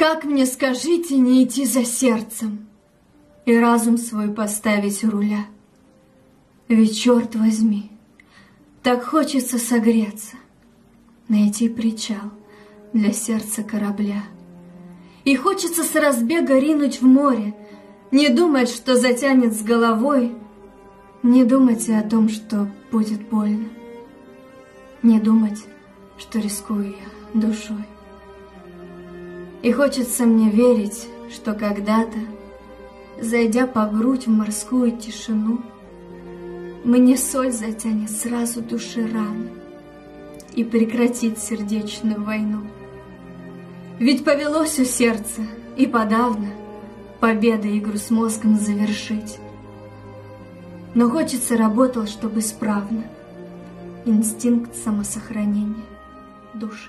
Как мне, скажите, не идти за сердцем И разум свой поставить у руля? Ведь, черт возьми, так хочется согреться, Найти причал для сердца корабля. И хочется с разбега ринуть в море, Не думать, что затянет с головой, Не думать и о том, что будет больно, Не думать, что рискую я душой. И хочется мне верить, что когда-то, Зайдя по грудь в морскую тишину, Мне соль затянет сразу души раны И прекратит сердечную войну. Ведь повелось у сердца и подавно Победа игру с мозгом завершить. Но хочется работал, чтобы справно Инстинкт самосохранения души.